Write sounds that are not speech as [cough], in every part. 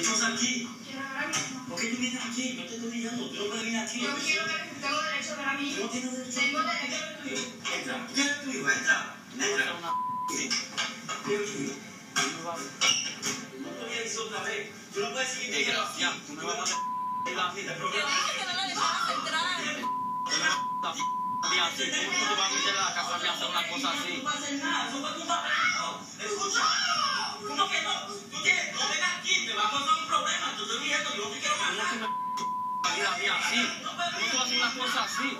¿Qué pasa aquí? ¿Por qué tú vienes aquí? Yo te estoy diciendo, tú no puedes venir aquí. Yo quiero ver, tengo derecho a ver a mi No tienes derecho. Tengo derecho. Entra. ¿Qué es tu hijo? Entra. Entra. Sí. ¿Qué es tu hijo? No te voy a decir otra vez. Tú no puedes seguir. Tú me vas a hacer la vida. Yo dije que no la entrar. Mira, así, ¿cómo tú vas a meter a la vida mía así? ¿Cómo tú hacer una cosa así?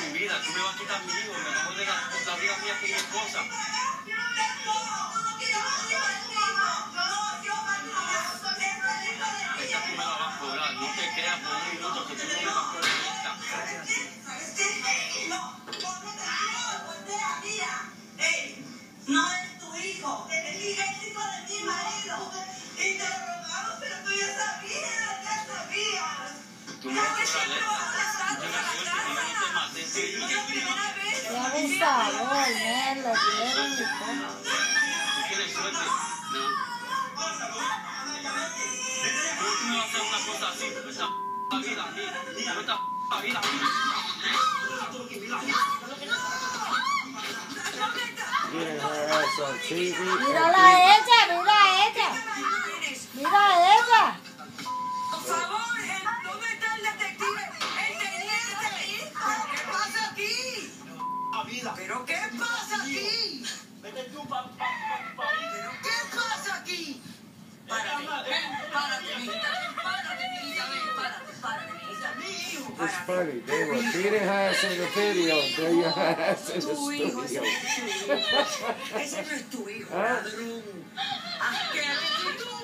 Mi vida, tú me vas a quitar mi hijo, me vas a joder la, vida mía con mi esposa. Qué abusador, me vas a hacer una cosa así? Mí. Esta p vida ella. Aquí? Vete tú pa, pa, pa, pa, ¿Pero qué pasa aquí? Párate, ven, párate, mijita, párate, mijita, ven, párate, párate, mijita. Mi hijo, It's funny. They were beating her ass in the video. They're your ass in the Tu hijo, studio. no es tu hijo. [laughs] Ese no es tu hijo, ¿Ah? ladrón. Asqueroso, tú,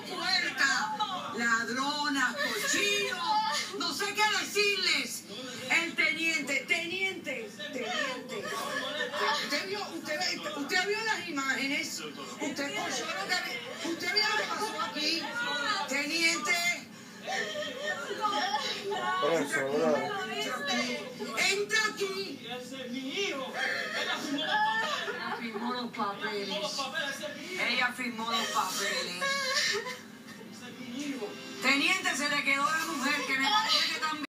usted vio las imágenes. Usted vio lo que pasó aquí. Teniente. Entra aquí. Ella firmó los papeles. Ella firmó los papeles.